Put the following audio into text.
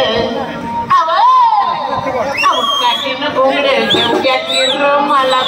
Awak, awak kaki nak the jauh jauh rumah lah.